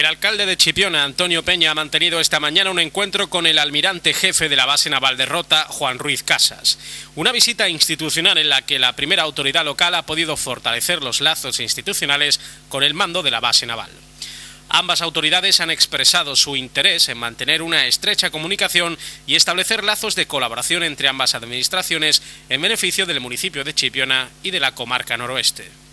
El alcalde de Chipiona, Antonio Peña, ha mantenido esta mañana un encuentro con el almirante jefe de la base naval de Rota, Juan Ruiz Casas. Una visita institucional en la que la primera autoridad local ha podido fortalecer los lazos institucionales con el mando de la base naval. Ambas autoridades han expresado su interés en mantener una estrecha comunicación y establecer lazos de colaboración entre ambas administraciones en beneficio del municipio de Chipiona y de la comarca noroeste.